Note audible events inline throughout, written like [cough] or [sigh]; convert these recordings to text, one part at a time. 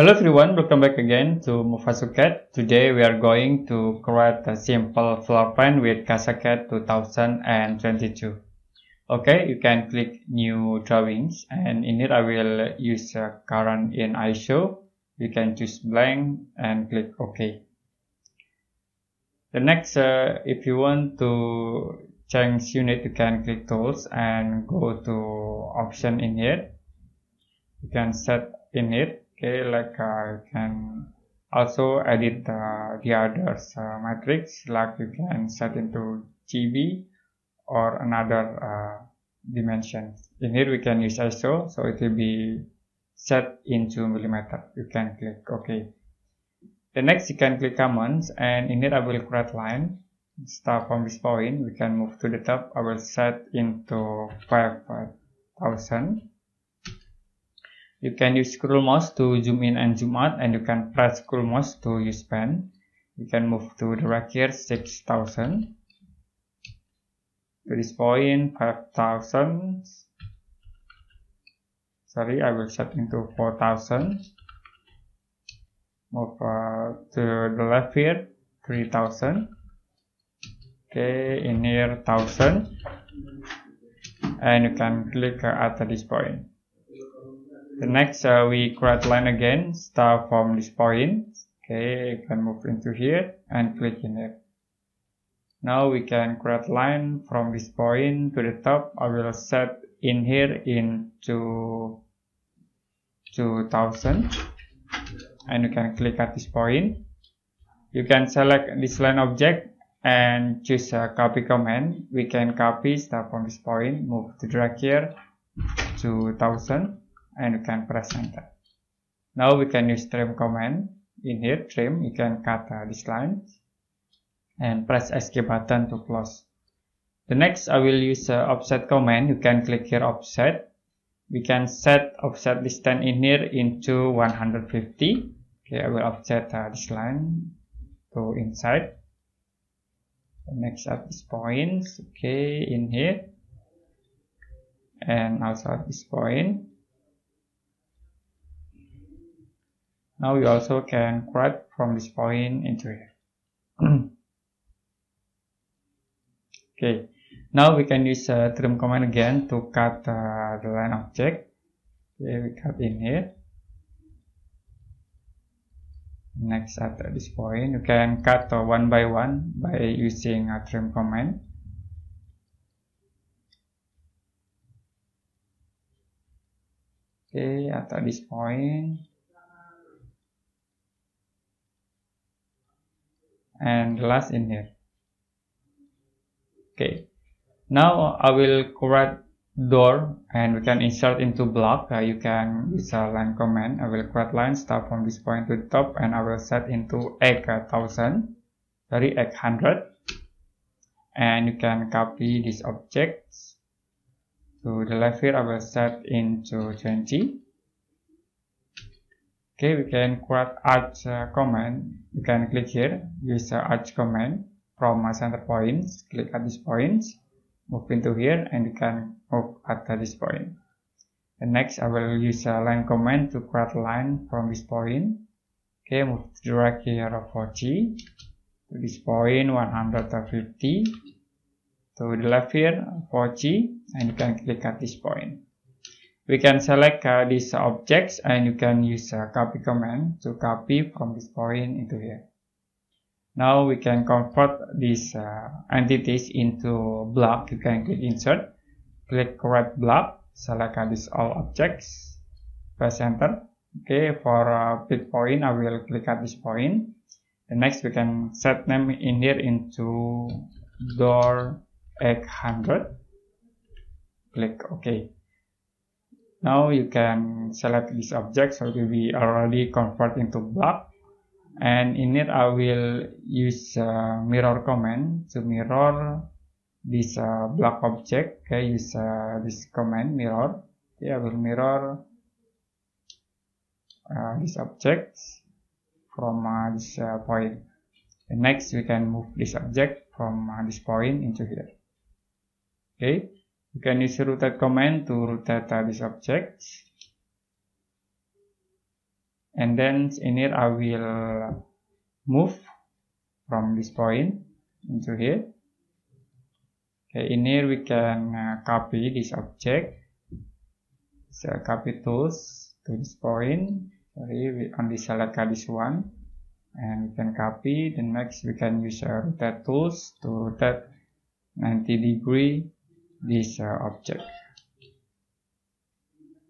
Hello everyone, welcome back again to Mufasu CAD. Today we are going to create a simple floor plan with CAXA CAD 2022. Okay, you can click new drawings and in it I will use uh, current in ISO. You can choose blank and click OK. The next, uh, if you want to change unit, you can click tools and go to option in here. You can set in it okay like uh, you can also edit the, the others uh, matrix. Like you can set into GB or another uh, dimension. In here we can use ISO so it will be set into millimeter. You can click OK. The next you can click commands. And in here I will create line. Start from this point. We can move to the top. I will set into 5000 you can use scroll mouse to zoom in and zoom out and you can press scroll mouse to use pen. You can move to the right here 6000. To this point 5000. Sorry, I will set into 4000. Move uh, to the left here 3000. Okay, in here 1000. And you can click uh, at this point the next uh, we create line again start from this point okay you can move into here and click in it now we can create line from this point to the top. I will set in here into 2000 and you can click at this point you can select this line object and choose a copy command. We can copy start from this point move to drag here to 1000 and you can press enter. Now we can use trim command. In here trim you can cut uh, this line and press escape button to close. The next i will use uh, offset command. You can click here offset. We can set offset distance in here into 150 okay i will offset uh, this line to inside. The next at this point. Okay in here. And also this point Now we also can grab from this point into here. [clears throat] okay, now we can use uh, trim command again to cut uh, the line object. Okay, we cut in here. Next at this point, you can cut uh, one by one by using a trim command. Okay, at this point, and last in here. Okay. Now I will create door and we can insert into block. Uh, you can use a line command. I will create line start from this point to the top and I will set into egg 1000 sorry egg 100 and you can copy these objects. To the left here I will set into 20 okay we can create arch uh, command you can click here use uh, arch command from my center point click at this point move into here and you can move at this point. point and next i will use a line command to create line from this point. Okay move to drag here 40 to this point 150 to the left here 40 and you can click at this point we can select uh, these objects and you can use a copy command to copy from this point into here. Now we can convert these uh, entities into block. You can click insert click create block select uh, these all objects press enter. Okay for uh, point i will click at this point. point and next we can set name in here into door egg 100 click ok now you can select this object so it will be already convert into block and in it I will use uh, mirror command to mirror this uh, block object. Okay use uh, this command mirror. Okay I will mirror uh, this object from uh, this uh, point. And next we can move this object from this point into here. Okay you can use rotate command to rotate uh, this object. and then in here I will move from this point into here. Okay in here we can uh, copy this object. So copy tools to this point. Sorry we only select this one. And we can copy. Then next we can use uh, rotate tools to rotate 90 degree this uh, object.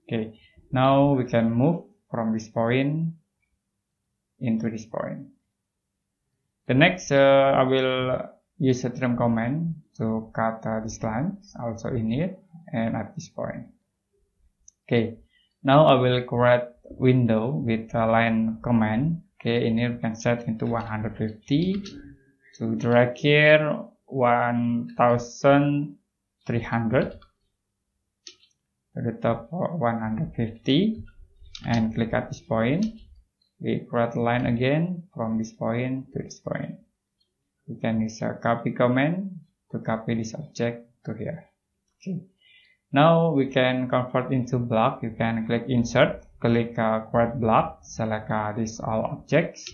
Okay now we can move from this point into this point. The next uh, I will use a trim command to cut uh, this line also in here and at this point. Okay now I will create window with a line command. Okay in here we can set into 150 to drag here 1300 to the top 150 and click at this point. We create line again from this point to this point. We can use a copy command to copy this object to here. Okay. Now we can convert into block. You can click insert. Click uh, create block. Select uh, this all objects.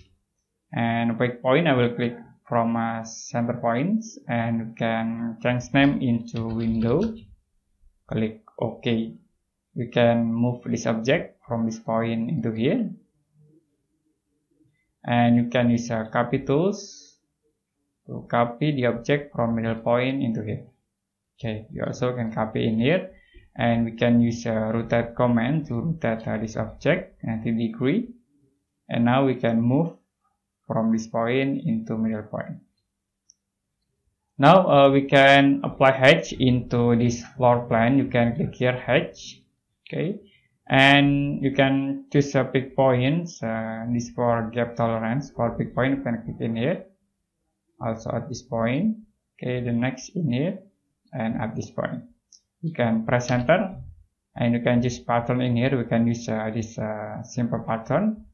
And breakpoint I will click from uh, center points and we can change name into window. Click OK. We can move this object from this point into here. And you can use uh, copy tools to copy the object from middle point into here. Okay you also can copy in here. And we can use a rotate command to rotate uh, this object 90 degree. And now we can move from this point into middle point. Now uh, we can apply hatch into this floor plan. You can click here hatch okay? And you can choose a pick points uh, this for gap tolerance. For pick point you can click in here also at this point okay? The next in here and at this point. You can press enter and you can just pattern in here. We can use uh, this uh, simple pattern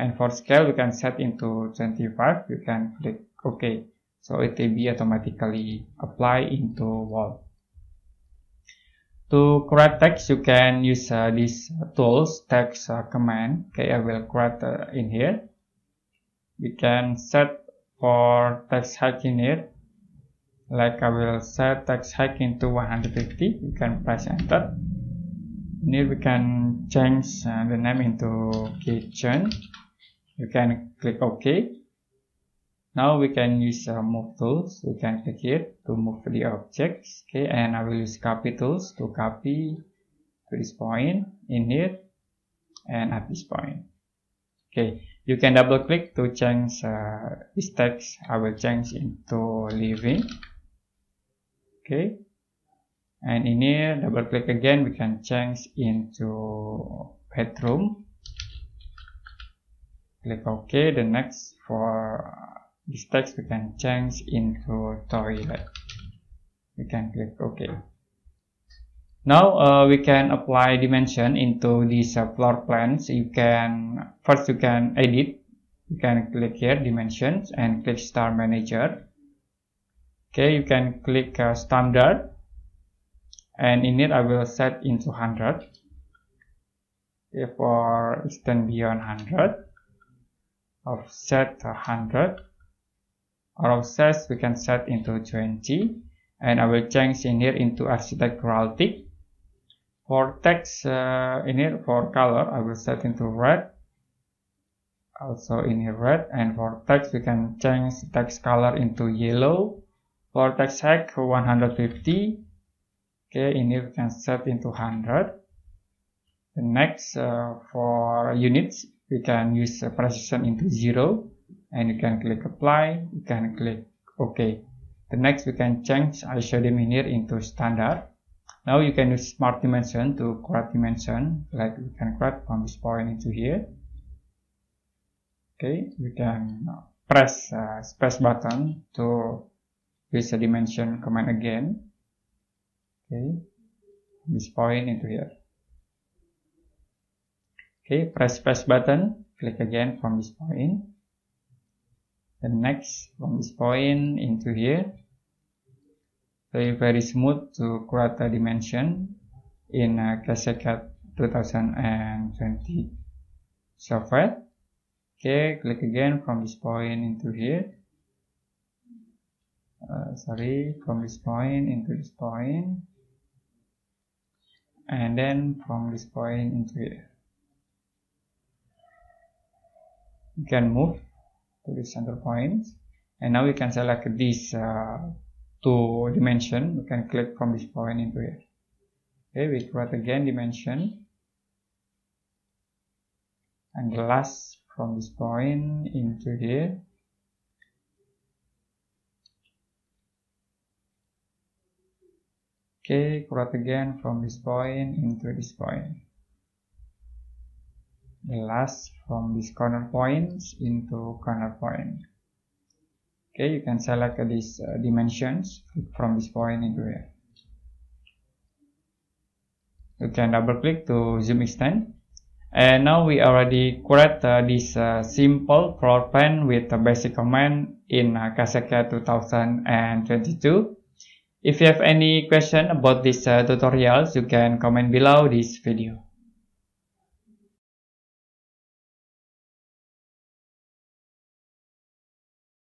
and for scale we can set into 25 you can click ok. So it will be automatically apply into wall. To create text you can use uh, this tools text uh, command. Okay i will create uh, in here. We can set for text height in here. Like I will set text height into 150 you can press enter. Here we can change uh, the name into kitchen you can click OK. Now we can use uh, move tools. We can click here to move the objects. Okay and I will use copy tools to copy to this point in here and at this point. Okay you can double click to change uh, this text. I will change into living. Okay and in here double click again. We can change into bedroom click ok the next for this text we can change into toilet. We can click ok. Now uh, we can apply dimension into these uh, floor plans. You can first you can edit. You can click here dimensions and click star manager. Okay you can click uh, standard. And in it I will set into 100 okay, for extend beyond 100 offset 100 or offset we can set into 20 and I will change in here into architectural tick for text uh, in here for color I will set into red also in here red. And for text we can change text color into yellow. For text height 150 okay in here we can set into 100 the next uh, for units we can use uh, precision into 0 and you can click apply you can click ok. The next we can change ISO here into standard. Now you can use smart dimension to create dimension like we can create from this point into here. Okay we can press uh, space button to use a dimension command again. Okay this point into here okay press space button. Click again from this point. Then next from this point into here. Very very smooth to create a dimension in uh, CAD 2022 software. Okay click again from this point into here. Uh, sorry from this point into this point. And then from this point into here you can move to the center point and now we can select this uh, two dimension. We can click from this point into here. Okay we create again dimension. And last from this point into here. Okay create again from this point into this point the last from this corner points into corner point. Okay you can select these uh, dimensions from this point into here. You can double click to zoom extend. And now we already create uh, this uh, simple floor plan with a basic command in uh, CAXA CAD 2022 if you have any question about this uh, tutorials you can comment below this video